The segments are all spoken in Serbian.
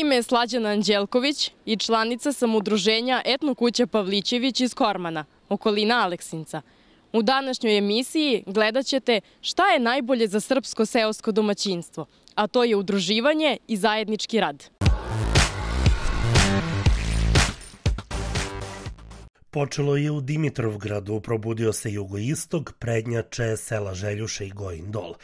Ime je Slađana Anđelković i članica sam udruženja Etno kuća Pavlićević iz Kormana, okolina Aleksinca. U današnjoj emisiji gledat ćete šta je najbolje za srpsko seosko domaćinstvo, a to je udruživanje i zajednički rad. Počelo je u Dimitrovgradu, probudio se jugoistog, prednjače sela Željuše i Gojin dol.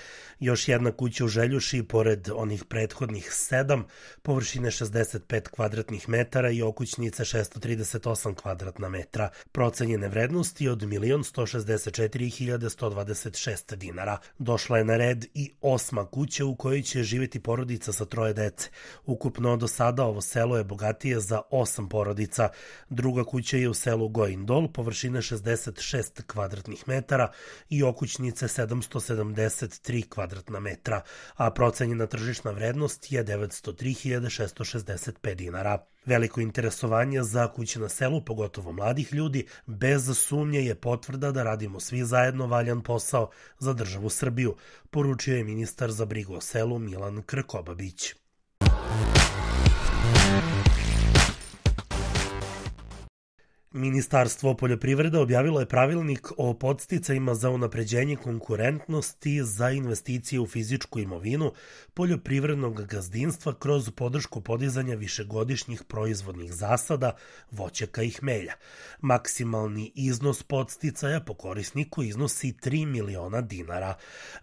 Još jedna kuća u Željuši, pored onih prethodnih sedam, površine 65 kvadratnih metara i okućnice 638 kvadratna metra. Procenjene vrednosti od 1.164.126 dinara. Došla je na red i osma kuća u kojoj će živeti porodica sa troje dece. Ukupno do sada ovo selo je bogatije za osam porodica. Druga kuća je u selu Gojin dol, površine 66 kvadratnih metara i okućnice 773 kvadratnih kvadratna metra, a procenjena tržišna vrednost je 903.665 dinara. Veliko interesovanje za kuće na selu, pogotovo mladih ljudi, bez sumnje je potvrda da radimo svi zajedno valjan posao za državu Srbiju, poručio je ministar za brigu o selu Milan Krkobabić. Ministarstvo poljoprivrede objavilo je pravilnik o podsticajima za unapređenje konkurentnosti za investicije u fizičku imovinu poljoprivrednog gazdinstva kroz podršku podizanja višegodišnjih proizvodnih zasada, voćaka i hmelja. Maksimalni iznos podsticaja po korisniku iznosi 3 miliona dinara.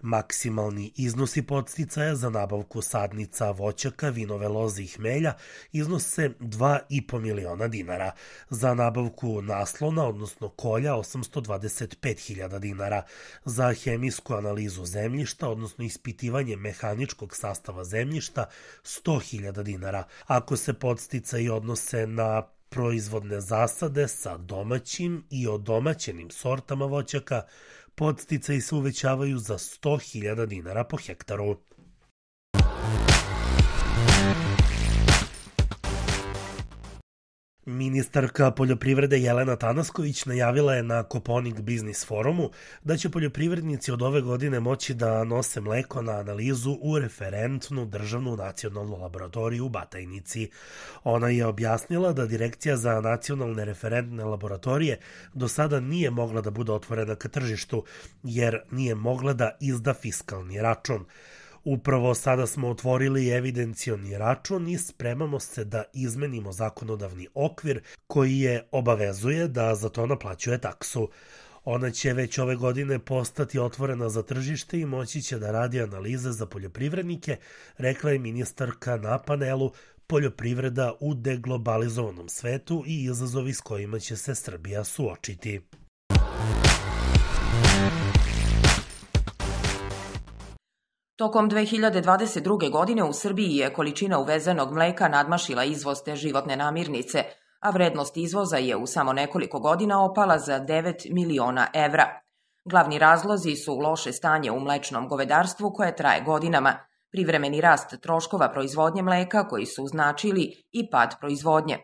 Maksimalni iznosi podsticaja za nabavku sadnica, voćaka, vinove loze i hmelja iznose 2,5 miliona dinara. Za nabavku nabavku naslona, odnosno kolja, 825.000 dinara, za hemijsku analizu zemljišta, odnosno ispitivanje mehaničkog sastava zemljišta, 100.000 dinara. Ako se podstica i odnose na proizvodne zasade sa domaćim i odomaćenim sortama voćaka, podsticaji se uvećavaju za 100.000 dinara po hektaru. Ministarka poljoprivrede Jelena Tanasković najavila je na Koponik Biznis forumu da će poljoprivrednici od ove godine moći da nose mleko na analizu u referentnu državnu nacionalnu laboratoriju u Batajnici. Ona je objasnila da Direkcija za nacionalne referentne laboratorije do sada nije mogla da bude otvorena ka tržištu, jer nije mogla da izda fiskalni račun. Upravo sada smo otvorili evidencioni račun i spremamo se da izmenimo zakonodavni okvir koji je obavezuje da za to naplaćuje taksu. Ona će već ove godine postati otvorena za tržište i moći će da radi analize za poljoprivrednike, rekla je ministarka na panelu poljoprivreda u deglobalizovanom svetu i izazovi s kojima će se Srbija suočiti. Tokom 2022. godine u Srbiji je količina uvezenog mleka nadmašila izvoz te životne namirnice, a vrednost izvoza je u samo nekoliko godina opala za 9 miliona evra. Glavni razlozi su loše stanje u mlečnom govedarstvu koje traje godinama, privremeni rast troškova proizvodnje mleka koji su značili i pad proizvodnje.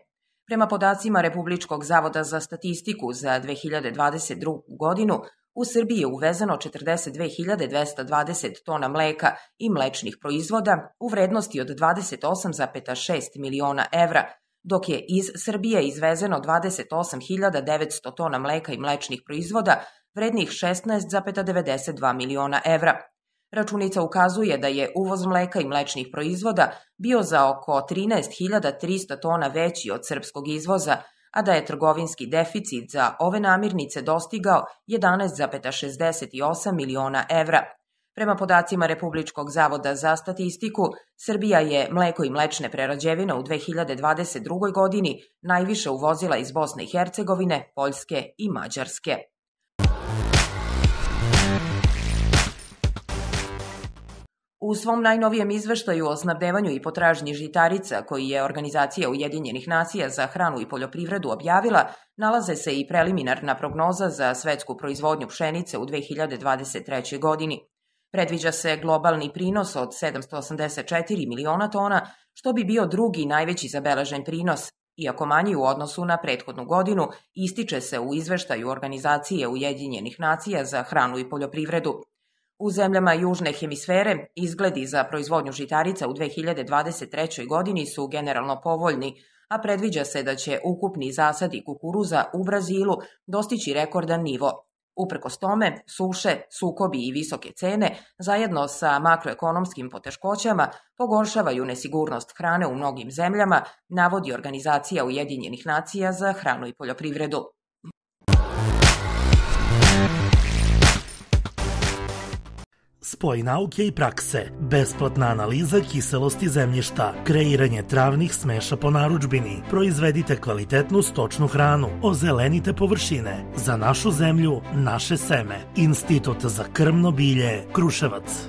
Prema podacima Republičkog zavoda za statistiku za 2022. godinu, U Srbiji je uvezeno 42.220 tona mleka i mlečnih proizvoda u vrednosti od 28,6 miliona evra, dok je iz Srbije izvezeno 28.900 tona mleka i mlečnih proizvoda vrednih 16,92 miliona evra. Računica ukazuje da je uvoz mleka i mlečnih proizvoda bio za oko 13.300 tona veći od srpskog izvoza, a da je trgovinski deficit za ove namirnice dostigao 11,68 miliona evra. Prema podacima Republičkog zavoda za statistiku, Srbija je mleko i mlečne prerađevine u 2022. godini najviše uvozila iz Bosne i Hercegovine, Poljske i Mađarske. U svom najnovijem izveštaju o snabdevanju i potražnji žitarica, koji je Organizacija Ujedinjenih nacija za hranu i poljoprivredu objavila, nalaze se i preliminarna prognoza za svetsku proizvodnju pšenice u 2023. godini. Predviđa se globalni prinos od 784 miliona tona, što bi bio drugi najveći zabeležen prinos, iako manji u odnosu na prethodnu godinu, ističe se u izveštaju Organizacije Ujedinjenih nacija za hranu i poljoprivredu. U zemljama južne hemisfere izgledi za proizvodnju žitarica u 2023. godini su generalno povoljni, a predviđa se da će ukupni zasadi kukuruza u Brazilu dostići rekordan nivo. Uprkos tome, suše, sukobi i visoke cene, zajedno sa makroekonomskim poteškoćama, pogoršavaju nesigurnost hrane u mnogim zemljama, navodi Organizacija Ujedinjenih nacija za hranu i poljoprivredu. Spoj nauke i prakse, besplatna analiza kiselosti zemljišta, kreiranje travnih smeša po naručbini, proizvedite kvalitetnu stočnu hranu, ozelenite površine, za našu zemlju, naše seme, Institut za krmno bilje, Kruševac.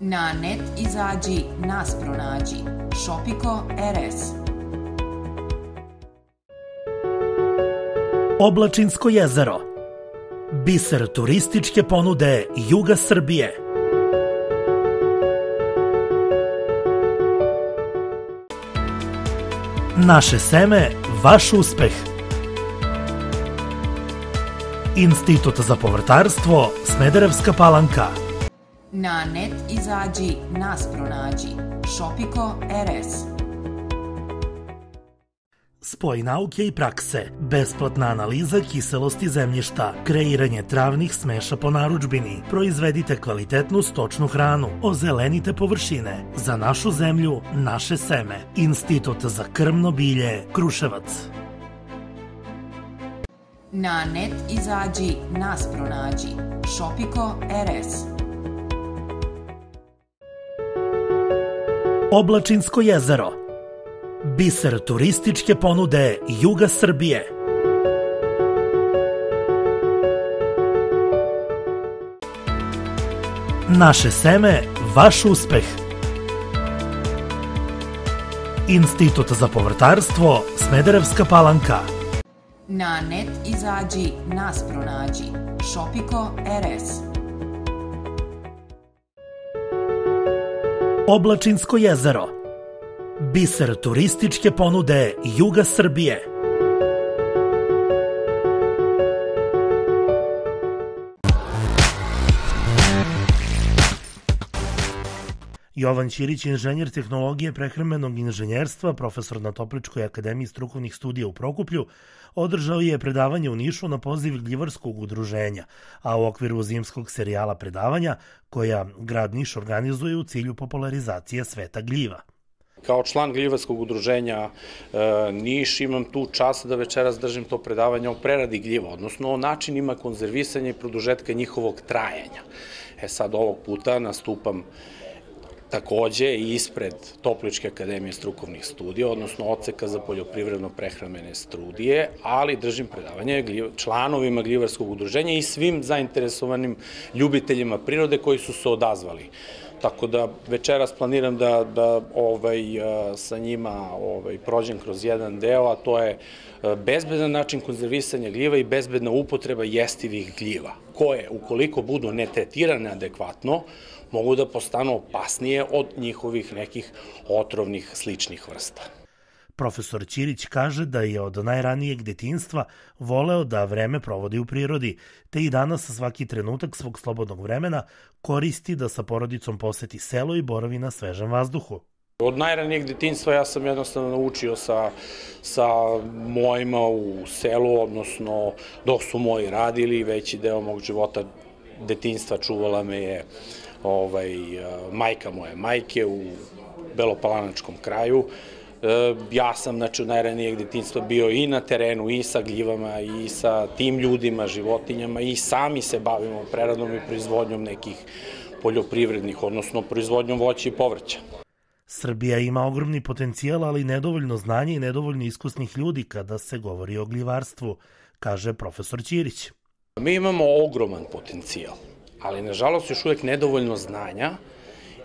Na net izađi, nas pronađi. Šopiko RS. Oblačinsko jezero – Biser turističke ponude Juga Srbije. Naše seme, vaš uspeh. Institut za povrtarstvo Smederevska palanka. Na net izađi, nas pronađi. Šopiko RS. Spoj nauke i prakse, besplatna analiza kiselosti zemljišta, kreiranje travnih smeša po naručbini, proizvedite kvalitetnu stočnu hranu, ozelenite površine, za našu zemlju, naše seme, Institut za krmno bilje, Kruševac. Na net izađi, nas pronađi. Šopiko RS. Oblačinsko jezero – Biser turističke ponude Juga Srbije. Naše seme, vaš uspeh. Institut za povrtarstvo Smederevska palanka. Na net izađi, nas pronađi. Šopiko RS. Oblačinsko jezero – Biser turističke ponude Juga Srbije. Jovan Ćirić, inženjer tehnologije prehrambenog inženjerstva, profesor na Topličkoj akademiji strukovnih studija u Prokuplju, održao je predavanje u Nišu na poziv Gljivarskog udruženja, a u okviru zimskog serijala predavanja koja grad Niš organizuje u cilju popularizacije sveta gljiva. Kao član gljivarskog udruženja e, Niš imam tu čast da večeras držim to predavanje o preradi gljiva, odnosno o načinima konzervisanja i produžetka njihovog trajanja. E sad ovog puta nastupam takođe i ispred Topličke akademije strukovnih studija, odnosno oceka za poljoprivredno-prehrambene studije, ali držim predavanje članovima Gljivarskog udruženja i svim zainteresovanim ljubiteljima prirode koji su se odazvali. Tako da večeras planiram da, da ovaj, sa njima ovaj, prođem kroz jedan deo, a to je bezbedan način konzervisanja gljiva i bezbedna upotreba jestivih gljiva, koje, ukoliko budu netretirane adekvatno, mogu da postanu opasnije od njihovih nekih otrovnih sličnih vrsta. Profesor Ćirić kaže da je od najranijeg detinstva voleo da vreme provodi u prirodi, te i danas svaki trenutak svog slobodnog vremena koristi da sa porodicom poseti selo i boravi na svežem vazduhu. Od najranijeg detinstva ja sam jednostavno naučio sa, sa mojima u selu, odnosno dok su moji radili, veći deo mog života detinstva čuvala me je ovaj, majka moje majke u Belopalanačkom kraju. E, ja sam, znači, od najranijeg detinstva bio i na terenu, i sa gljivama, i sa tim ljudima, životinjama, i sami se bavimo preradom i proizvodnjom nekih poljoprivrednih, odnosno proizvodnjom voća i povrća. Srbija ima ogromni potencijal, ali nedovoljno znanja i nedovoljno iskusnih ljudi kada se govori o gljivarstvu, kaže profesor Ćirić. Mi imamo ogroman potencijal, ali nažalost još uvek nedovoljno znanja,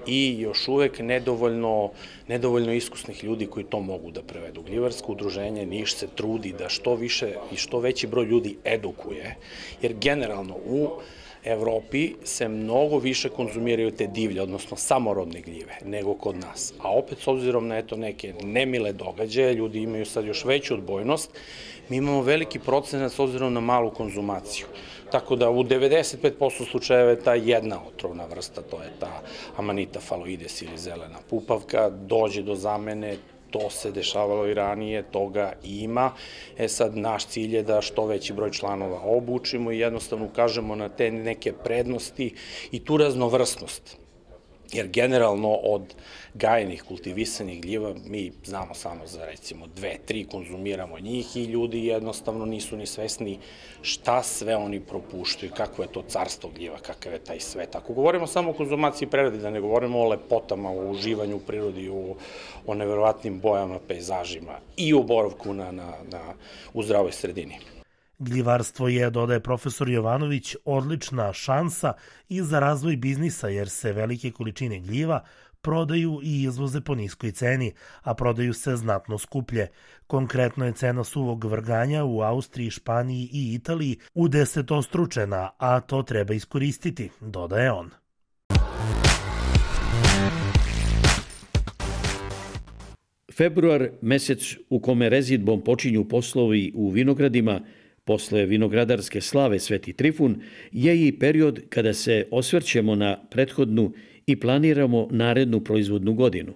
i još uvek nedovoljno, nedovoljno iskusnih ljudi koji to mogu da prevedu. Gljivarsko udruženje Niš se trudi da što više i što veći broj ljudi edukuje, jer generalno u Evropi se mnogo više konzumiraju te divlje, odnosno samorodne gljive, nego kod nas. A opet, s obzirom na eto neke nemile događaje, ljudi imaju sad još veću odbojnost, mi imamo veliki procenat s obzirom na malu konzumaciju. Tako da u 95% slučajeva je ta jedna otrovna vrsta, to je ta amanita faloides ili zelena pupavka, dođe do zamene, to se dešavalo i ranije, toga ima. E sad, naš cilj je da što veći broj članova obučimo i jednostavno ukažemo na te neke prednosti i tu raznovrsnost jer generalno od gajenih, kultivisanih gljiva mi znamo samo za recimo dve, tri konzumiramo njih i ljudi jednostavno nisu ni svesni šta sve oni propuštaju, kako je to carstvo gljiva, kakav je taj svet. Ako govorimo samo o konzumaciji i preradi, da ne govorimo o lepotama, o uživanju u prirodi, o, o neverovatnim bojama, pejzažima i o boravku na, na, na, u zdravoj sredini. Gljivarstvo je, dodaje profesor Jovanović, odlična šansa i za razvoj biznisa jer se velike količine gljiva prodaju i izvoze po niskoj ceni, a prodaju se znatno skuplje. Konkretno je cena suvog vrganja u Austriji, Španiji i Italiji u desetostručena, a to treba iskoristiti, dodaje on. Februar, mesec u kome rezidbom počinju poslovi u vinogradima – posle vinogradarske slave Sveti Trifun, je i period kada se osvrćemo na prethodnu i planiramo narednu proizvodnu godinu.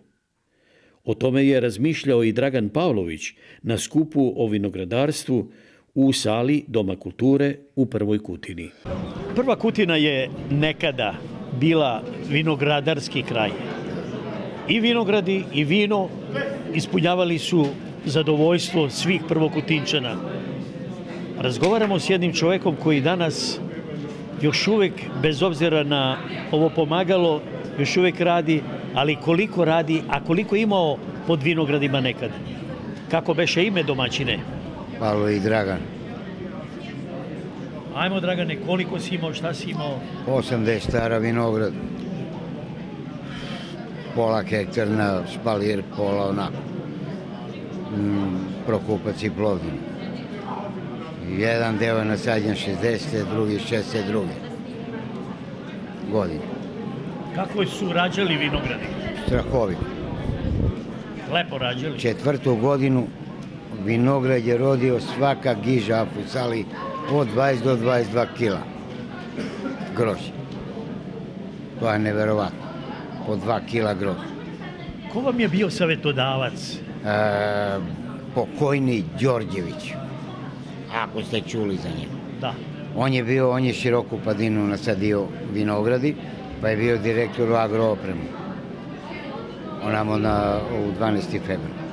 O tome je razmišljao i Dragan Pavlović na skupu o vinogradarstvu u sali Doma kulture u Prvoj Kutini. Prva Kutina je nekada bila vinogradarski kraj. I vinogradi i vino ispunjavali su zadovoljstvo svih prvokutinčana razgovaramo s jednim čovekom koji danas još uvek, bez obzira na ovo pomagalo, još uvek radi, ali koliko radi, a koliko imao pod vinogradima nekad. Kako beše ime domaćine? Pavlo i Dragan. Ajmo, Dragane, koliko si imao, šta si imao? 80 stara vinograd. Pola hektarna, špalir, pola onako. Mm, prokupac i plovdina. Jedan deo je nasadnjen 60. drugi 62. godine. Kako su rađali vinogradi? Strahovi. Lepo rađali? Četvrtu godinu vinograd je rodio svaka giža sali od 20 do 22 kila grožđa. To je neverovatno. Po 2 kila grožđa. Ko vam je bio savetodavac? E, pokojni Đorđević ako ste čuli za njega. Da. On je bio, on je široku padinu nasadio vinogradi, pa je bio direktor u agroopremu. Onamo na, u 12. februar.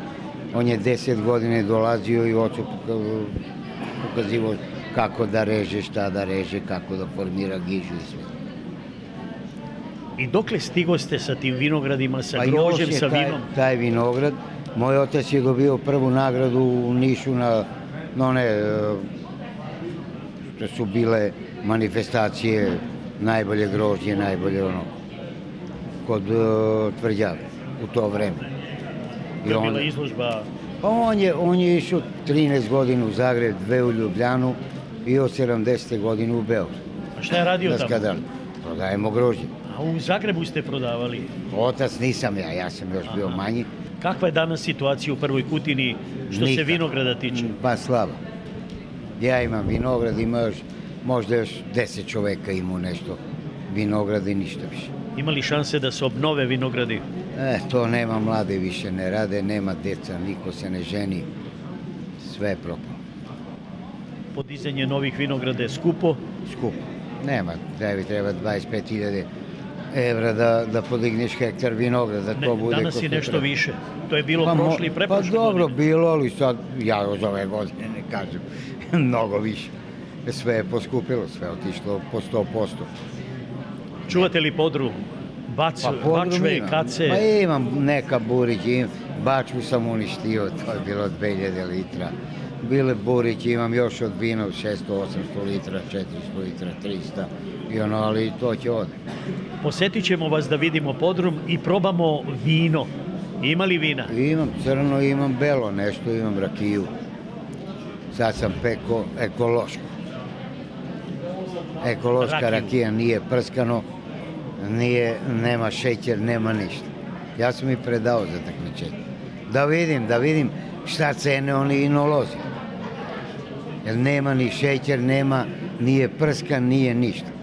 On je 10 godine dolazio i ocu pokazivo kako da reže, šta da reže, kako da formira gižu i sve. I dokle stigo ste sa tim vinogradima, sa pa grožem, sa taj, vinom? taj vinograd. Moj otac je dobio prvu nagradu u Nišu na one što su bile manifestacije najbolje grožđe, najbolje ono kod uh, tvrđave u to vreme. I on, bila izložba? Pa on je, on je išao 13 godina u Zagreb, dve u Ljubljanu i od 70. godine u Beograd. A šta je radio tamo? Prodajemo grožđe. A u Zagrebu ste prodavali? Otac nisam ja, ja sam još Aha. bio manji. Kakva je danas situacija u prvoj kutini što Nikad. se vinograda tiče? Pa slaba. Ja imam vinograd, ima još, možda još deset čoveka ima nešto vinograda i ništa više. Ima li šanse da se obnove vinogradi? E, to nema, mlade više ne rade, nema deca, niko se ne ženi, sve je propalo. Podizanje novih vinograda je skupo? Skupo. Nema, treba, treba 25.000 evra da, da podigneš hektar vinograda, da to ne, bude... Danas je nešto treba. više. To je bilo pa, prošli i preprošli Pa dobro, godine. bilo, ali sad, ja od ove godine ne kažem, mnogo više. Sve je poskupilo, sve je otišlo po 100%. Čuvate li podrum? Bac, pa, bačve, imam. kace? Pa imam neka burić, imam, bačvu sam uništio, to je bilo 2000 litra. Bile burić, imam još od vina 600, 800 litra, 400 litra, 300 i ono, ali to će ode. Posetit ćemo vas da vidimo podrum i probamo vino. Ima li vina? Imam crno, imam belo nešto, imam rakiju. Sad sam peko ekološko. ekološka Rakiju. rakija, nije prskano, nije, nema šećer, nema ništa. Ja sam ih predao za takmičenje. Da vidim, da vidim šta cene oni inolozi. Jer nema ni šećer, nema, nije prskan, nije ništa.